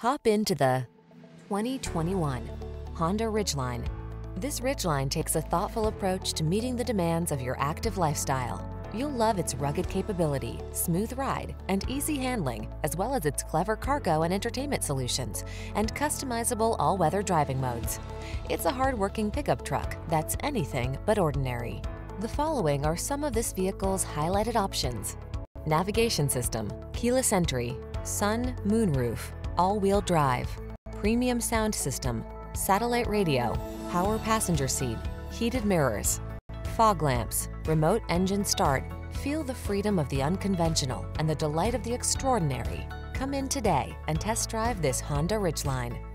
Hop into the 2021 Honda Ridgeline. This Ridgeline takes a thoughtful approach to meeting the demands of your active lifestyle. You'll love its rugged capability, smooth ride, and easy handling, as well as its clever cargo and entertainment solutions and customizable all-weather driving modes. It's a hard-working pickup truck that's anything but ordinary. The following are some of this vehicle's highlighted options. Navigation system, keyless entry, sun, moonroof, all-wheel drive, premium sound system, satellite radio, power passenger seat, heated mirrors, fog lamps, remote engine start. Feel the freedom of the unconventional and the delight of the extraordinary. Come in today and test drive this Honda Ridgeline.